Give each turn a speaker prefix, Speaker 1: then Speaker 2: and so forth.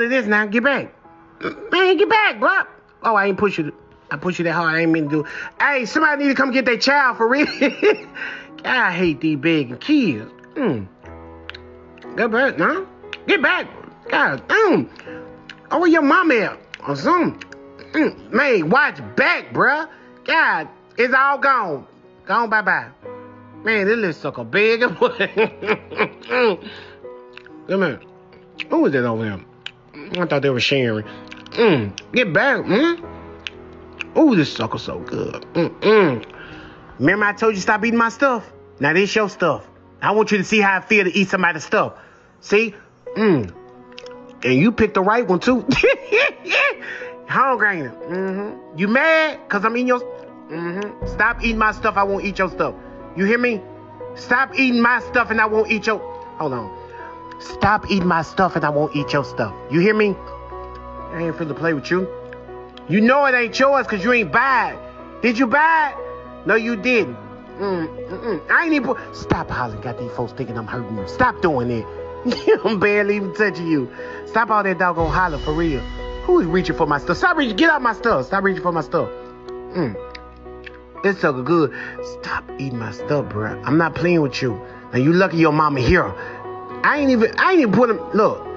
Speaker 1: of this now. Get back. Man, get back, bro. Oh, I ain't push you. I push you that hard. I ain't mean to do. Hey, somebody need to come get their child for real. I hate these begging kids. Mm. Get back, man. Get back. God, damn. Oh, where your mama at? Or something. Mm. Man, watch back, bruh. God, it's all gone. Gone, bye-bye. Man, this little sucker big. Boy. Come here. Who was that over there? I thought they were sharing. Mm, get back, man. Ooh, this sucker so good. Mm-mm. Remember I told you stop eating my stuff? Now this your stuff. I want you to see how I feel to eat somebody's stuff. See? Mm. And you picked the right one too. Hungry? Mm-hmm. You mad? Cause I'm eating your mm-hmm. Stop eating my stuff, I won't eat your stuff. You hear me? Stop eating my stuff and I won't eat your hold on. Stop eating my stuff and I won't eat your stuff. You hear me? I ain't finna play with you. You know it ain't yours because you ain't it. Did you buy it? No, you didn't. Mm. I ain't even. Stop hollering. Got these folks thinking I'm hurting you. Stop doing it. I'm barely even touching you. Stop all that doggone holler for real. Who is reaching for my stuff? Stop reaching. Get out my stuff. Stop reaching for my stuff. Mm. It's so good. Stop eating my stuff, bro. I'm not playing with you. Now you lucky your mama here. I ain't even. I ain't even put him. Look.